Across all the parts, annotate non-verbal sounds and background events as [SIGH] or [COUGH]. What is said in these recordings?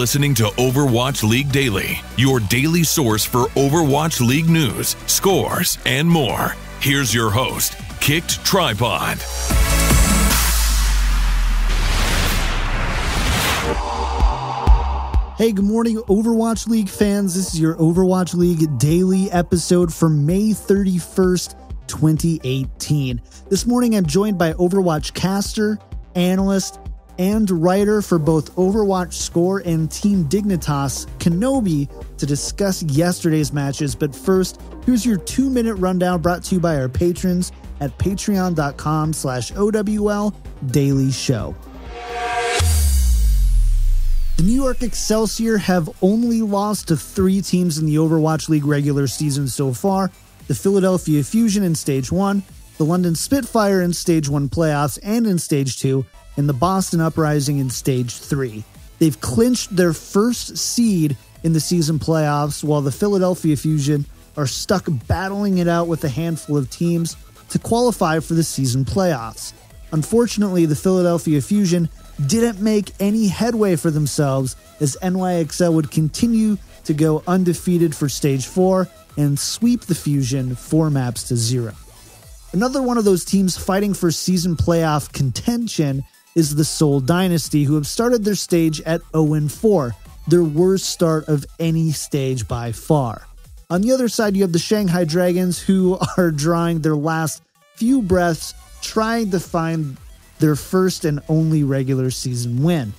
listening to Overwatch League Daily, your daily source for Overwatch League news, scores, and more. Here's your host, Kicked Tripod. Hey, good morning, Overwatch League fans. This is your Overwatch League daily episode for May 31st, 2018. This morning, I'm joined by Overwatch caster, analyst, and writer for both Overwatch Score and Team Dignitas, Kenobi, to discuss yesterday's matches. But first, here's your two-minute rundown brought to you by our patrons at patreon.com slash OWL Daily Show. The New York Excelsior have only lost to three teams in the Overwatch League regular season so far the Philadelphia Fusion in Stage 1, the London Spitfire in Stage 1 playoffs and in Stage 2, and the Boston Uprising in Stage 3. They've clinched their first seed in the season playoffs, while the Philadelphia Fusion are stuck battling it out with a handful of teams to qualify for the season playoffs. Unfortunately, the Philadelphia Fusion didn't make any headway for themselves as NYXL would continue to go undefeated for Stage 4 and sweep the Fusion four maps to zero. Another one of those teams fighting for season playoff contention is the Seoul Dynasty, who have started their stage at 0 4, their worst start of any stage by far. On the other side, you have the Shanghai Dragons, who [LAUGHS] are drawing their last few breaths trying to find their first and only regular season win.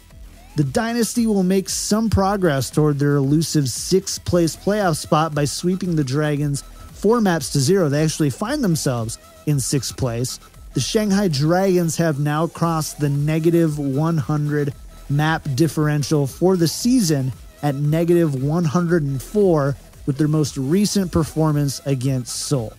The Dynasty will make some progress toward their elusive sixth place playoff spot by sweeping the Dragons four maps to zero. They actually find themselves in sixth place, the Shanghai Dragons have now crossed the negative 100 map differential for the season at negative 104 with their most recent performance against Seoul.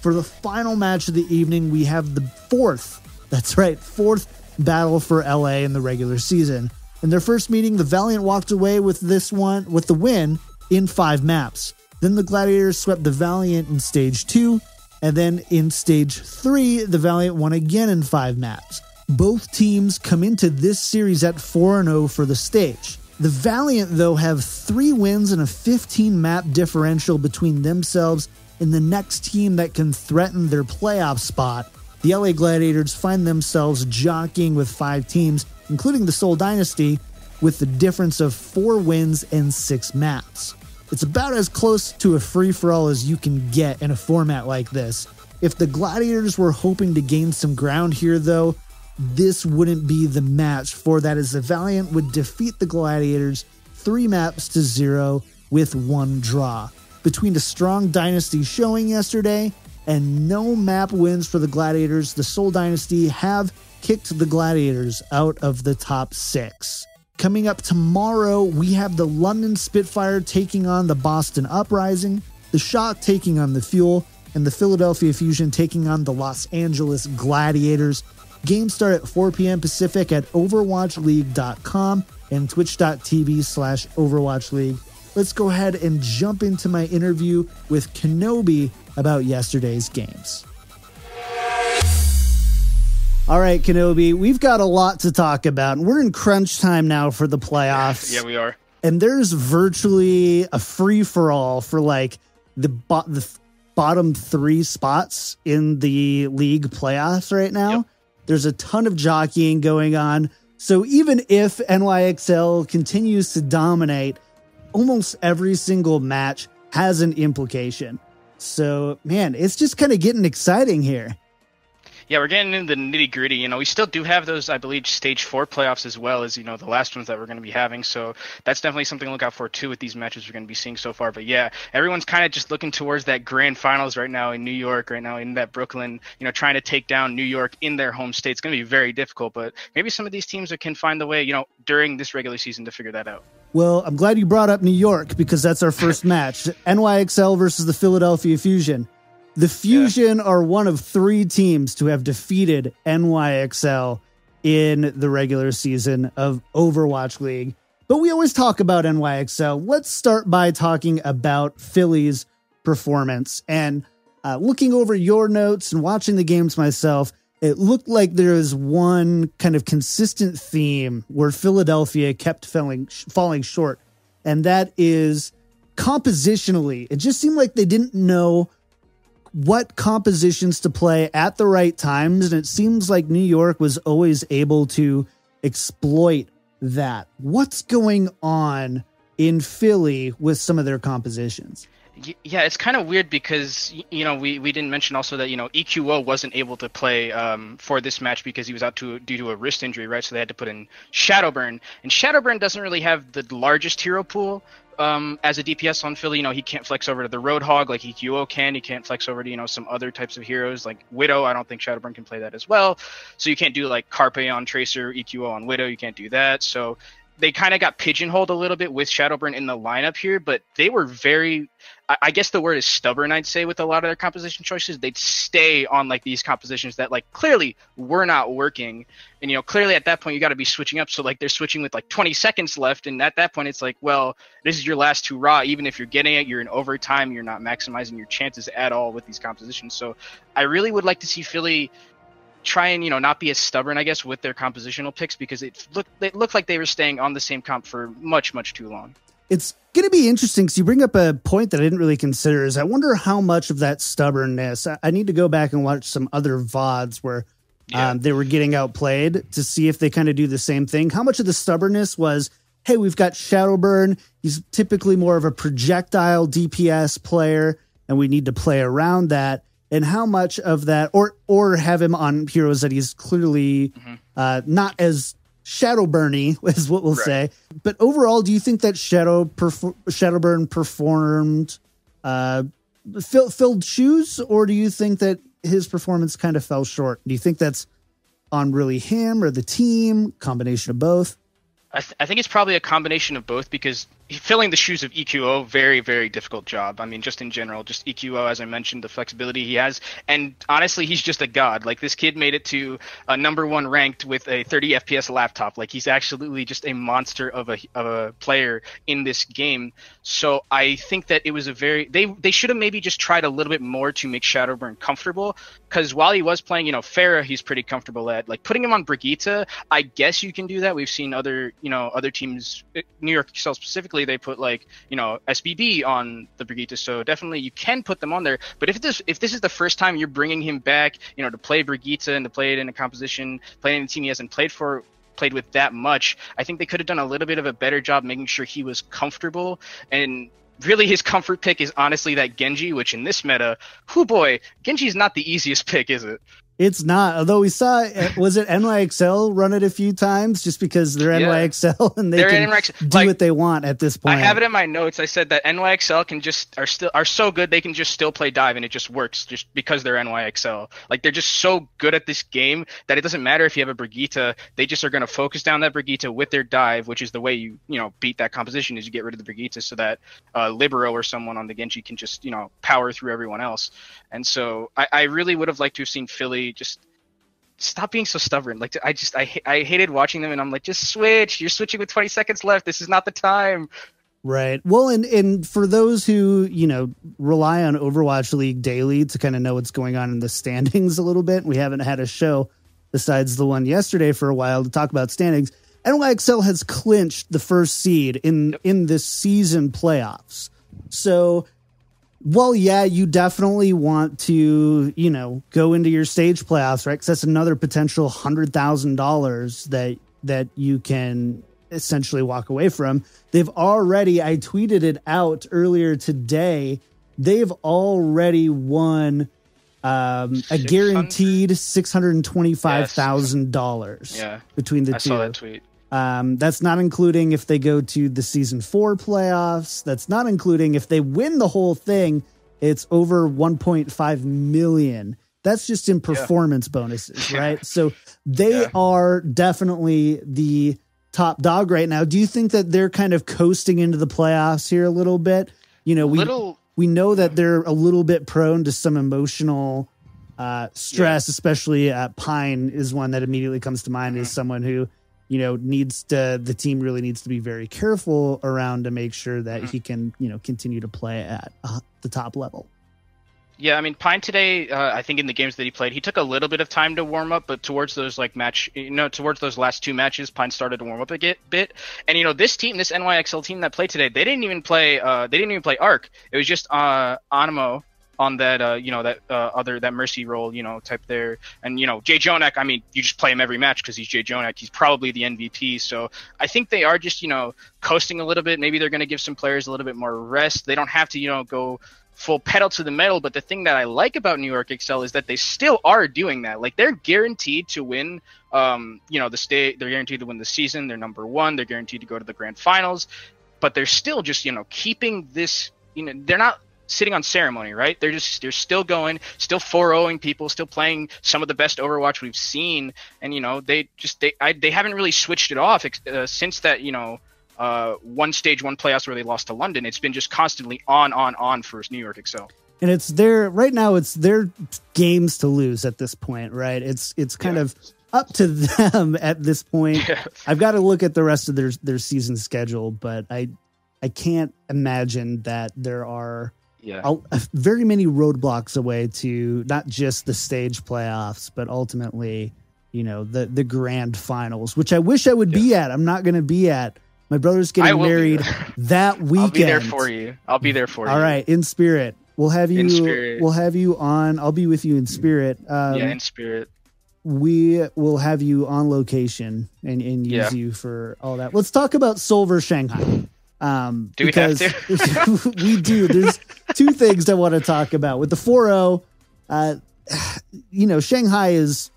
For the final match of the evening, we have the fourth, that's right, fourth battle for LA in the regular season. In their first meeting, the Valiant walked away with this one with the win in five maps. Then the Gladiators swept the Valiant in stage two and then in stage three, the Valiant won again in five maps. Both teams come into this series at 4 0 for the stage. The Valiant, though, have three wins and a 15 map differential between themselves and the next team that can threaten their playoff spot. The LA Gladiators find themselves jockeying with five teams, including the Seoul Dynasty, with the difference of four wins and six maps. It's about as close to a free for all as you can get in a format like this. If the Gladiators were hoping to gain some ground here, though, this wouldn't be the match for that, as the Valiant would defeat the Gladiators three maps to zero with one draw. Between a strong Dynasty showing yesterday and no map wins for the Gladiators, the Seoul Dynasty have kicked the Gladiators out of the top six. Coming up tomorrow, we have the London Spitfire taking on the Boston Uprising, the Shock taking on the Fuel, and the Philadelphia Fusion taking on the Los Angeles Gladiators. Games start at 4 p.m. Pacific at OverwatchLeague.com and twitch.tv slash Overwatch League. Let's go ahead and jump into my interview with Kenobi about yesterday's games. All right, Kenobi, we've got a lot to talk about. We're in crunch time now for the playoffs. Yeah, we are. And there's virtually a free for all for like the bo- the bottom 3 spots in the league playoffs right now. Yep. There's a ton of jockeying going on. So even if NYXL continues to dominate, almost every single match has an implication. So, man, it's just kind of getting exciting here yeah, we're getting into the nitty gritty. You know, we still do have those, I believe, stage four playoffs as well as you know the last ones that we're going to be having. So that's definitely something to look out for too with these matches we're going to be seeing so far. But yeah, everyone's kind of just looking towards that grand finals right now in New York, right now in that Brooklyn. You know, trying to take down New York in their home state. It's going to be very difficult, but maybe some of these teams can find the way. You know, during this regular season to figure that out. Well, I'm glad you brought up New York because that's our first [LAUGHS] match. NYXL versus the Philadelphia Fusion. The Fusion yeah. are one of three teams to have defeated NYXL in the regular season of Overwatch League. But we always talk about NYXL. Let's start by talking about Philly's performance. And uh, looking over your notes and watching the games myself, it looked like there was one kind of consistent theme where Philadelphia kept falling falling short, and that is compositionally. It just seemed like they didn't know what compositions to play at the right times, and it seems like New York was always able to exploit that. What's going on in Philly with some of their compositions? Yeah, it's kind of weird because you know we, we didn't mention also that you know EQO wasn't able to play um, for this match because he was out to due to a wrist injury, right? So they had to put in Shadowburn, and Shadowburn doesn't really have the largest hero pool um, as a DPS on Philly. You know he can't flex over to the Roadhog like EQO can. He can't flex over to you know some other types of heroes like Widow. I don't think Shadowburn can play that as well. So you can't do like Carpe on Tracer, EQO on Widow. You can't do that. So they kind of got pigeonholed a little bit with Shadowburn in the lineup here, but they were very, I guess the word is stubborn, I'd say, with a lot of their composition choices. They'd stay on like these compositions that like clearly were not working. And, you know, clearly at that point you got to be switching up. So like they're switching with like 20 seconds left. And at that point it's like, well, this is your last two raw. Even if you're getting it, you're in overtime, you're not maximizing your chances at all with these compositions. So I really would like to see Philly try and you know not be as stubborn, I guess, with their compositional picks because it looked it looked like they were staying on the same comp for much much too long. It's going to be interesting because you bring up a point that I didn't really consider. Is I wonder how much of that stubbornness. I, I need to go back and watch some other vods where yeah. um, they were getting outplayed to see if they kind of do the same thing. How much of the stubbornness was? Hey, we've got Shadowburn. He's typically more of a projectile DPS player, and we need to play around that and how much of that or or have him on heroes that he's clearly mm-hmm. uh, not as shadow shadowburny [LAUGHS] is what we'll right. say but overall do you think that shadow shadowburn performed uh fill, filled shoes or do you think that his performance kind of fell short do you think that's on really him or the team combination of both I, th- I think it's probably a combination of both because filling the shoes of EQO, very, very difficult job. I mean, just in general, just EQO, as I mentioned, the flexibility he has. And honestly, he's just a god. Like, this kid made it to a number one ranked with a 30 FPS laptop. Like, he's absolutely just a monster of a, of a player in this game. So I think that it was a very, they, they should have maybe just tried a little bit more to make Shadowburn comfortable. Because while he was playing, you know, Pharah, he's pretty comfortable at. Like, putting him on Brigitte, I guess you can do that. We've seen other, you know, other teams, uh, New York Excel specifically typically they put like you know SBB on the Brigitte, so definitely you can put them on there. But if this if this is the first time you're bringing him back, you know, to play Brigitte and to play it in a composition, playing in a team he hasn't played for played with that much, I think they could have done a little bit of a better job making sure he was comfortable and really his comfort pick is honestly that Genji, which in this meta, whoo boy, Genji is not the easiest pick, is it? It's not. Although we saw, uh, was it NYXL run it a few times just because they're yeah. NYXL and they they're can NYXL. do like, what they want at this point. I have it in my notes. I said that NYXL can just are still are so good they can just still play dive and it just works just because they're NYXL. Like they're just so good at this game that it doesn't matter if you have a Brigitte. They just are going to focus down that Brigitte with their dive, which is the way you you know beat that composition is you get rid of the Brigitte so that uh, Libero or someone on the Genji can just you know power through everyone else. And so I, I really would have liked to have seen Philly just stop being so stubborn. Like I just I I hated watching them, and I'm like, just switch. You're switching with 20 seconds left. This is not the time. Right. Well, and and for those who you know rely on Overwatch League daily to kind of know what's going on in the standings [LAUGHS] a little bit, we haven't had a show besides the one yesterday for a while to talk about standings. NYXL has clinched the first seed in in this season playoffs. So well, yeah, you definitely want to, you know, go into your stage playoffs, right? Because that's another potential hundred thousand dollars that that you can essentially walk away from. They've already, I tweeted it out earlier today. They've already won um, a guaranteed six hundred and twenty-five thousand dollars. Yeah, between the I two. I saw that tweet. Um, that's not including if they go to the season four playoffs. That's not including if they win the whole thing. It's over 1.5 million. That's just in performance [LAUGHS] yeah. bonuses, right? so they yeah. are definitely the top dog right now. Do you think that they're kind of coasting into the playoffs here a little bit? You know, we little, we know that they're a little bit prone to some emotional uh, stress, yeah. especially uh, Pine is one that immediately comes to mind mm-hmm. as someone who you know needs to the team really needs to be very careful around to make sure that mm-hmm. he can you know continue to play at uh, the top level Yeah, I mean Pine today. Uh, I think in the games that he played, he took a little bit of time to warm up, but towards those like match, you know, towards those last two matches, Pine started to warm up a get, bit. And you know, this team, this NYXL team that played today, they didn't even play. Uh, they didn't even play Ark. It was just uh, Anamo on that uh, you know that uh, other that mercy role you know type there. And you know JJoNak I mean you just play him every match because he's JJoNak. He's probably the MVP so I think they are just you know coasting a little bit. Maybe they're going to give some players a little bit more rest. They don't have to you know go full pedal to the metal. But the thing that I like about New York Excel is that they still are doing that. Like they're guaranteed to win um you know the state they're guaranteed to win the season. They're number one. They're guaranteed to go to the grand finals. But they're still just you know keeping this you know they're not sitting on ceremony, right? They're just they're still going, still 4-0ing people, still playing some of the best Overwatch we've seen, and you know they just they I, they haven't really switched it off uh, since that you know uh, one stage one playoffs where they lost to London. It's been just constantly on on on for New York Excel. And it's their right now. It's their games to lose at this point, right? It's it's kind yeah. of up to them [LAUGHS] at this point. Yeah. I've got to look at the rest of their their season schedule, but I I can't imagine that there are yeah. Uh, very many roadblocks away to not just the stage playoffs, but ultimately, you know, the the grand finals, which I wish I would yeah. be at. I'm not going to be at. My brother's getting married [LAUGHS] that weekend. I'll be there for you. I'll be there for you. All right, in spirit. We'll have you. We'll have you on. I'll be with you in spirit. Um, yeah, in spirit. We will have you on location and, and use yeah. you for all that. Let's talk about Seoul Shanghai. Um, do we have to? [LAUGHS] we do. There's two things I want to talk about with the 4-0. Uh, [SIGHS] you know, Shanghai is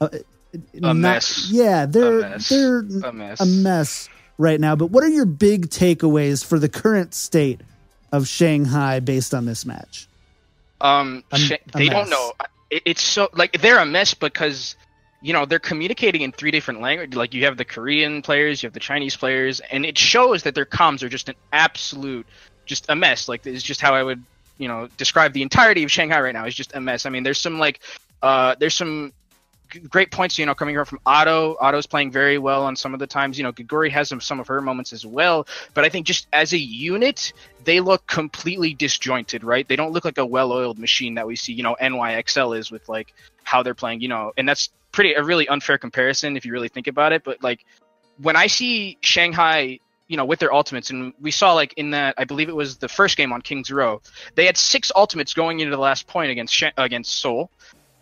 uh, a not, mess. Yeah, they're a they're a mess. a mess right now. But what are your big takeaways for the current state of Shanghai based on this match? Um, a, they don't know. It's so like they're a mess because you know they're communicating in three different languages like you have the korean players you have the chinese players and it shows that their comms are just an absolute just a mess like it's just how i would you know describe the entirety of shanghai right now is just a mess i mean there's some like uh there's some great points, you know, coming from Ado. Ado's playing very well on some of the times. You know, Geguri has some, some of her moments as well. But I think just as a unit, they look completely disjointed, right? They don't look like a well-oiled machine that we see, you know, NYXL is with like how they're playing, you know, and that's pretty a really unfair comparison if you really think about it. But like when I see Shanghai, you know, with their ultimates, and we saw like in that I believe it was the first game on Kings Row, they had six ultimates going into the last point against Sh- against Seoul.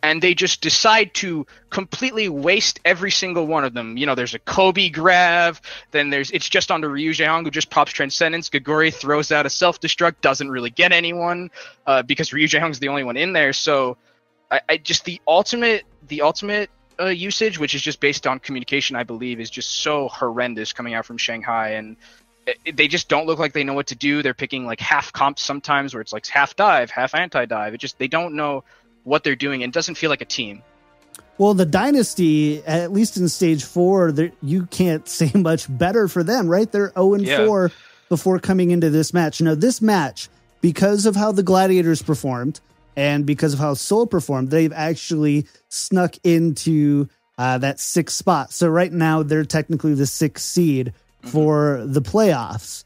And they just decide to completely waste every single one of them. You know, there's a Kobe grab, then there's it's just on the Ryujehong who just pops Transcendence. Geguri throws out a self destruct, doesn't really get anyone uh, because Ryujehong's the only one in there. So I, I just the ultimate the ultimate uh, usage, which is just based on communication, I believe, is just so horrendous coming out from Shanghai, and they just don't look like they know what to do. They're picking like half comps sometimes, where it's like half dive, half anti dive. It just they don't know what they're doing, and it doesn't feel like a team. Well, the dynasty, at least in stage four, you can't [LAUGHS] say much better for them, right? They're zero and four before coming into this match. Now, this match, because of how the gladiators performed and because of how Seoul performed, they've actually snuck into uh, that sixth spot. So right now they're technically the sixth seed mm-hmm. for the playoffs.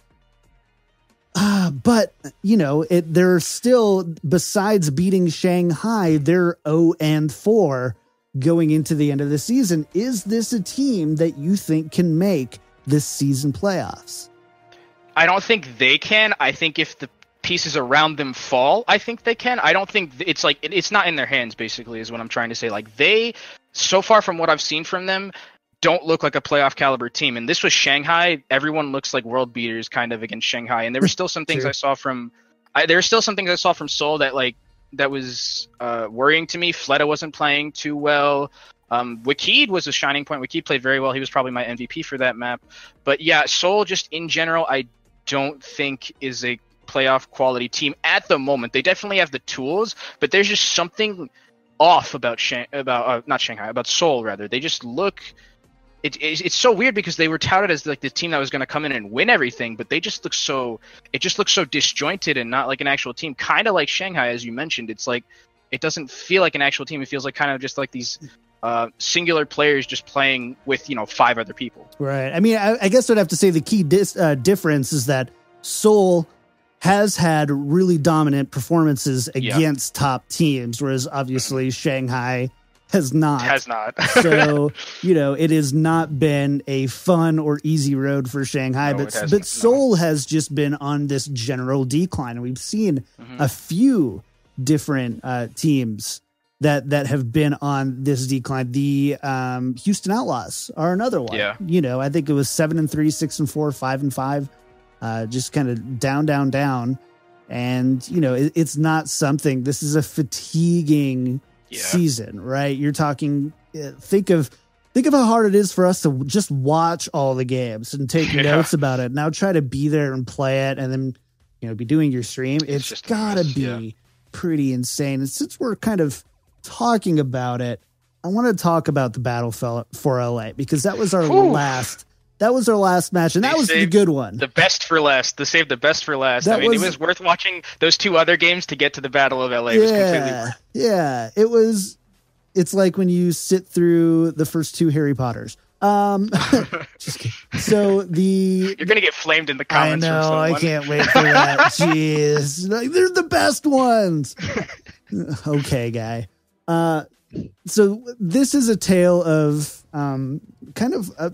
Uh, but you know, it they're still besides beating Shanghai, they're 0 and 4 going into the end of the season. Is this a team that you think can make this season playoffs? I don't think they can. I think if the pieces around them fall, I think they can. I don't think it's like it's not in their hands. Basically, is what I'm trying to say. Like they, so far from what I've seen from them, don't look like a playoff caliber team. And this was Shanghai. Everyone looks like world beaters kind of against Shanghai. And there were still some things I saw from. I, there were still some things I saw from Seoul that like that was uh, worrying to me. Fleta wasn't playing too well. Um, Wekeed was a shining point. Wekeed played very well. He was probably my MVP for that map. But yeah, Seoul just in general, I don't think is a playoff quality team at the moment. They definitely have the tools, but there's just something off about Shang- about uh, not Shanghai about Seoul rather. They just look. It, it, it's so weird because they were touted as like the team that was going to come in and win everything, but they just look so. It just looks so disjointed and not like an actual team. Kind of like Shanghai, as you mentioned. It's like it doesn't feel like an actual team. It feels like kind of just like these uh, singular players just playing with you know five other people. Right. I mean, I, I guess I'd have to say the key dis, uh, difference is that Seoul has had really dominant performances against yeah. top teams, whereas obviously mm-hmm. Shanghai has not. Has not. [LAUGHS] so, [LAUGHS] you know, it has not been a fun or easy road for Shanghai, no, but but Seoul has just been on this general decline. And we've seen mm-hmm. a few different uh, teams that that have been on this decline. The um, Houston Outlaws are another one. Yeah. You know, I think it was seven and three, six and four, five and five, uh, just kind of down, down, down. And you know, it, it's not something. This is a fatiguing yeah. season, right? You're talking. Uh, think of think of how hard it is for us to just watch all the games and take [LAUGHS] yeah. notes about it. Now try to be there and play it, and then you know be doing your stream. it's, it's gotta be yeah. pretty insane. And since we're kind of talking about it, I want to talk about the battle for LA because that was our Ooh. last. That was our last match, and that was the good one. The best for last. They saved the best for last. That I mean, was, it was worth watching those two other games to get to the Battle of LA. Yeah, yeah. It was. It's like when you sit through the first two Harry Potters. Um, [LAUGHS] [LAUGHS] so the you're gonna get flamed in the comments. I know. I can't wait for that. [LAUGHS] Jeez, like, they're the best ones. okay, guy. Uh, so this is a tale of um, kind of uh,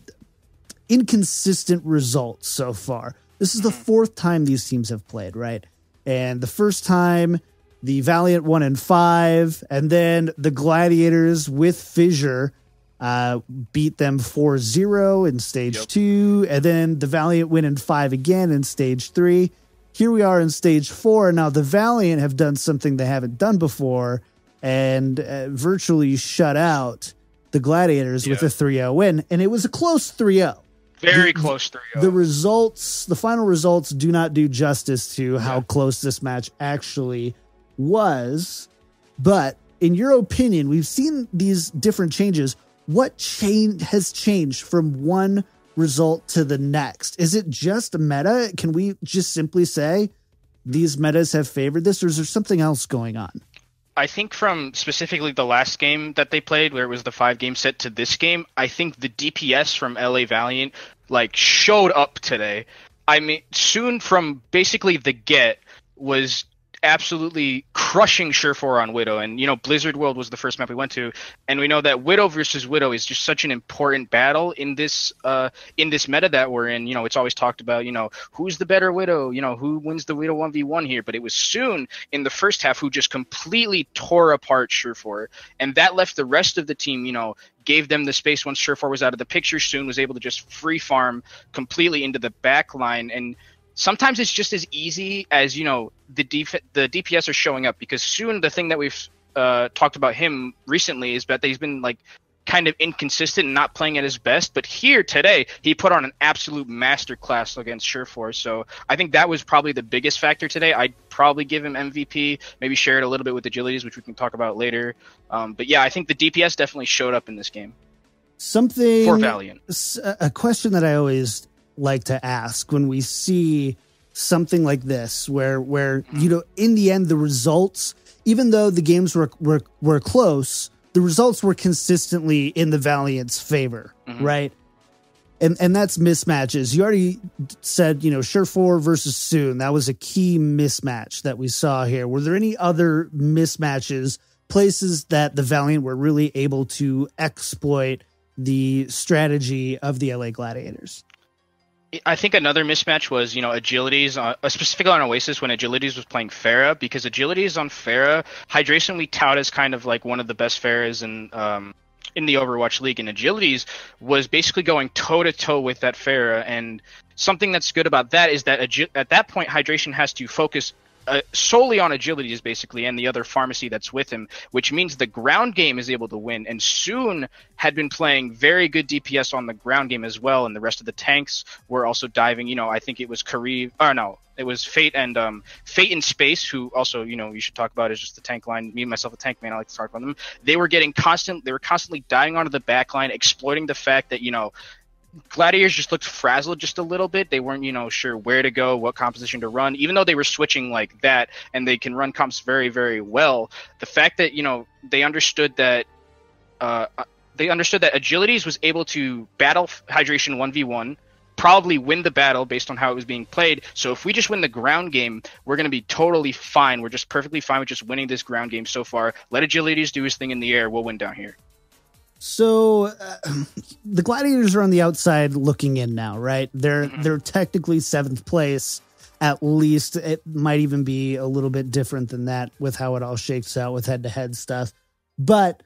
inconsistent results so far. This is the mm-hmm. fourth time these teams have played, right? And the first time, the Valiant won in five, and then the Gladiators with Fissure uh, beat them 4 0 in stage yep. two, and then the Valiant win in five again in stage three. Here we are in stage four. Now, the Valiant have done something they haven't done before and uh, virtually shut out the Gladiators yeah. with a 3 0 win. And it was a close 3 0. Very the, close 3 The results, the final results do not do justice to how close this match actually was. But in your opinion, we've seen these different changes. What change has changed from one result to the next? Is it just meta? Can we just simply say these metas have favored this, or is there something else going on? I think from specifically the last game that they played, where it was the five game set to this game, I think the DPS from LA Valiant like showed up today. I mean, soon from basically the get was absolutely crushing Surefour on Widow. And, you know, Blizzard World was the first map we went to. And we know that Widow versus Widow is just such an important battle in this uh in this meta that we're in. You know, it's always talked about, you know, who's the better Widow, you know, who wins the Widow 1v1 here. But it was soon in the first half who just completely tore apart Surefour. And that left the rest of the team, you know, gave them the space once Surefour was out of the picture soon, was able to just free farm completely into the back line. And sometimes it's just as easy as you know the def- the DPS are showing up because soon the thing that we've uh, talked about him recently is that he's been like kind of inconsistent and not playing at his best. But here today, he put on an absolute masterclass against Surefour. So I think that was probably the biggest factor today. I'd probably give him MVP, maybe share it a little bit with agilities, which we can talk about later. Um, but yeah, I think the DPS definitely showed up in this game. Something for Valiant. A question that I always like to ask when we see something like this where where you know in the end the results even though the games were were, were close the results were consistently in the valiant's favor mm-hmm. right? And and that's mismatches. You already said you know Sure Surefour versus soon. That was a key mismatch that we saw here. Were there any other mismatches places that the valiant were really able to exploit the strategy of the la gladiators I think another mismatch was, you know, agilities, uh, specifically on Oasis when agilities was playing Pharah, because agilities on Pharah, hydration we tout as kind of like one of the best Pharahs in um, in the Overwatch League, and agilities was basically going toe to toe with that Pharah. And something that's good about that is that agi- at that point, hydration has to focus uh, solely on agilities basically and the other Pharmercy that's with him which means the ground game is able to win and soon had been playing very good dps on the ground game as well and the rest of the tanks were also diving you know i think it was Kariv or no it was Fate and um, Fate in Space, who also you know you should talk about is just the tank line. Me myself a tank man, I like to talk about them. They were getting constant. They were constantly diving onto the back line, exploiting the fact that you know Gladiators just looked frazzled just a little bit. They weren't, you know, sure where to go, what composition to run, even though they were switching like that and they can run comps very, very well. The fact that, you know, they understood that, uh, they understood that Agilities was able to battle hydration 1v1 probably win the battle based on how it was being played. So if we just win the ground game, we're going to be totally fine. We're just perfectly fine with just winning this ground game so far. Let Agilities do his thing in the air. We'll win down here. So uh, [CLEARS THROAT] the Gladiators are on the outside looking in now, right? They're mm-hmm. they're technically seventh place. At least it might even be a little bit different than that with how it all shakes out with head to head stuff. But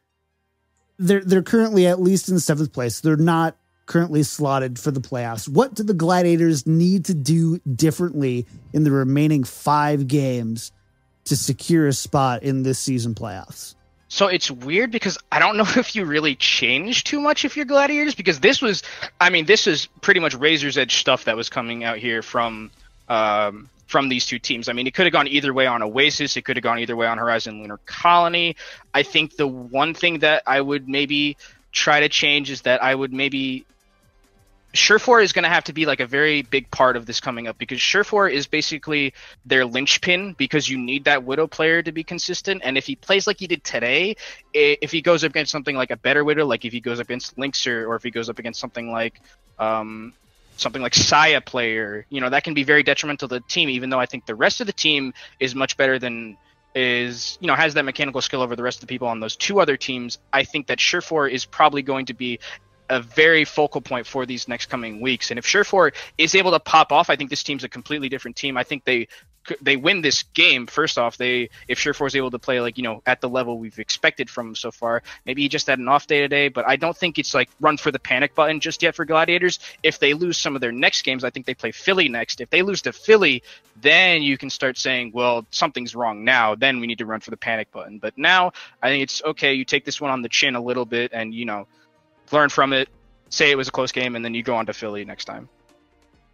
they're they're currently at least in seventh place. They're not currently slotted for the playoffs. What do the Gladiators need to do differently in the remaining five games to secure a spot in this season playoffs? So it's weird because I don't know [LAUGHS] if you really change too much if you're Gladiators because this was, I mean, this is pretty much razor's edge stuff that was coming out here from um, from these two teams. I mean, it could have gone either way on Oasis. It could have gone either way on Horizon Lunar Colony. I think the one thing that I would maybe try to change is that I would maybe Surefour is going to have to be like a very big part of this coming up because Surefour is basically their linchpin because you need that Widow player to be consistent. And if he plays like he did today, if he goes up against something like a better Widow, like if he goes up against Linkzr or if he goes up against something like um, something like Sayaplayer, you know, that can be very detrimental to the team, even though I think the rest of the team is much better than is you know has that mechanical skill over the rest of the people on those two other teams i think that surefour is probably going to be a very focal point for these next coming weeks. And if Surefour is able to pop off, I think this team's a completely different team. I think they they win this game. First off, they if Surefour is able to play like you know at the level we've expected from him so far. Maybe he just had an off day today, but I don't think it's like run for the panic button just yet for Gladiators. If they lose some of their next games, I think they play Philly next. If they lose to Philly, then you can start saying, well, something's wrong now. Then we need to run for the panic button. But now I think it's okay. You take this one on the chin a little bit, and you know learn from it, say it was a close game, and then you go on to Philly next time.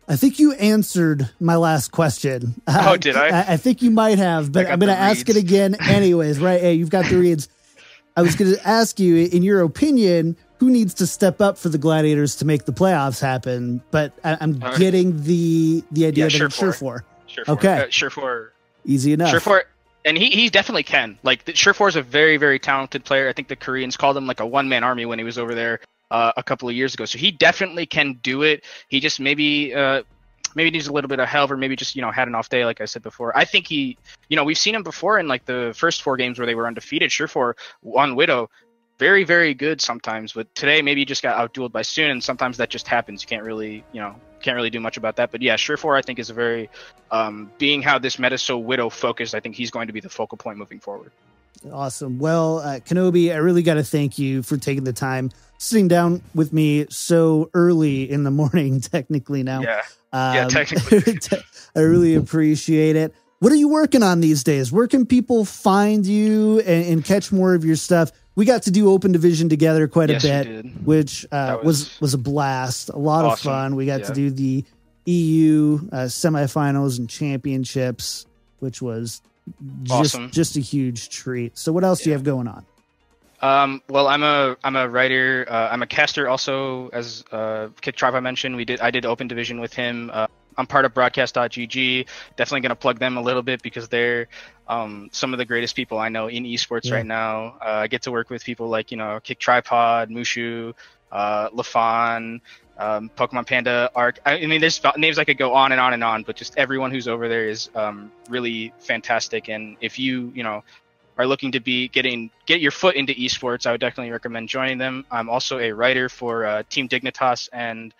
I think you answered my last question. Oh, uh, did I? I, think you might have, but I'm going to ask it again [LAUGHS] anyways, right? Hey, you've got the reads. I was going to ask you, in your opinion, who needs to step up for the Gladiators to make the playoffs happen? But I, am getting the the idea yeah, that sure it's Surefour. Sure for. Okay. Uh, Surefour. Easy enough. Surefour and he, he definitely can. Like Surefour is a very very talented player. I think the Koreans called him like a one man army when he was over there uh, a couple of years ago. So he definitely can do it. He just maybe uh, maybe needs a little bit of help, or maybe just you know had an off day, like I said before. I think he, you know, we've seen him before in like the first four games where they were undefeated. Surefour one Widow, very very good sometimes, but today maybe he just got outdueled by Soon, and sometimes that just happens. You can't really you know can't really do much about that. But yeah, Surefour I think is a very um, being how this meta is so Widow focused. I think he's going to be the focal point moving forward. Awesome. Well, uh, Kenobi, I really got to thank you for taking the time sitting down with me so early in the [LAUGHS] morning, technically now. Yeah. Um, yeah, technically. [LAUGHS] I really appreciate it. What are you working on these days? Where can people find you and, and catch more of your stuff? We got to do open division together quite yes, a bit, which uh, was, was, was a blast, a lot awesome. of fun. We got yeah. to do the EU uh, semifinals and championships, which was just awesome. just a huge treat. So, what else yeah. do you have going on? Um, well, I'm a I'm a writer. Uh, I'm a caster also. As uh, Kick Tribe I mentioned, we did I did open division with him. I'm part of Broadcast.gg. Definitely going to plug them a little bit because they're um, some of the greatest people I know in esports yeah. right now. Uh, I get to work with people like you know Kick Tripod, Mushu, uh, Lafon, um, Pokemon Panda, Arc. I, mean, there's names I could go on and on and on, but just everyone who's over there is um, really fantastic. And if you you know are looking to be getting get your foot into esports, I would definitely recommend joining them. I'm also a writer for uh, Team Dignitas and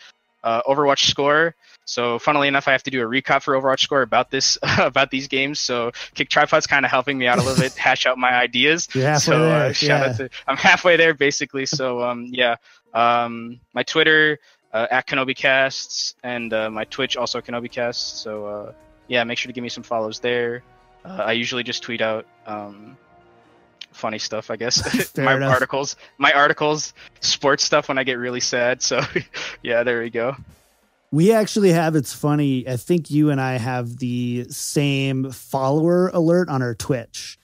uh, Overwatch Score. So, funnily enough, I have to do a recap for Overwatch Score about this [LAUGHS] about these games. So, Kick Tripod's kind of helping me out a little bit, hash out my ideas. Yeah, so uh, shout yeah. out to I'm halfway there basically. So, um, yeah, um, my Twitter uh, at Kenobi Casts and uh, my Twitch also Kenobi Casts. So, uh, yeah, make sure to give me some follows there. Uh, I usually just tweet out um, funny stuff, I guess. [LAUGHS] [LAUGHS] my enough. articles, my articles, sports stuff when I get really sad. So, [LAUGHS] yeah, there we go. We actually have. It's funny. I think you and I have the same follower alert on our Twitch.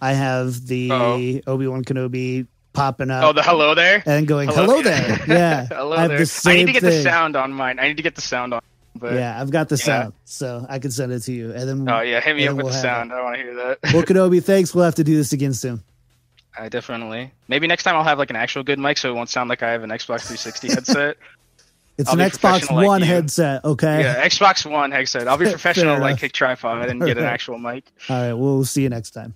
I have the oh. Obi Wan Kenobi popping up. Oh, the hello there, and going hello, hello there. Yeah, hello I there. The I need to get thing. the sound on mine. I need to get the sound on. But, yeah, I've got the yeah. sound, so I can send it to you. And then oh yeah, hit me up with we'll the sound. It. I want to hear that. well, [LAUGHS] Kenobi, thanks. We'll have to do this again soon. I definitely. Maybe next time I'll have like an actual good mic, so it won't sound like I have an Xbox 360 headset. [LAUGHS] It's I'll an Xbox professional like One headset, okay? Yeah, Xbox One headset. I'll be [LAUGHS] professional like. Kick Tripod and get an actual mic. All right, we'll see you next time.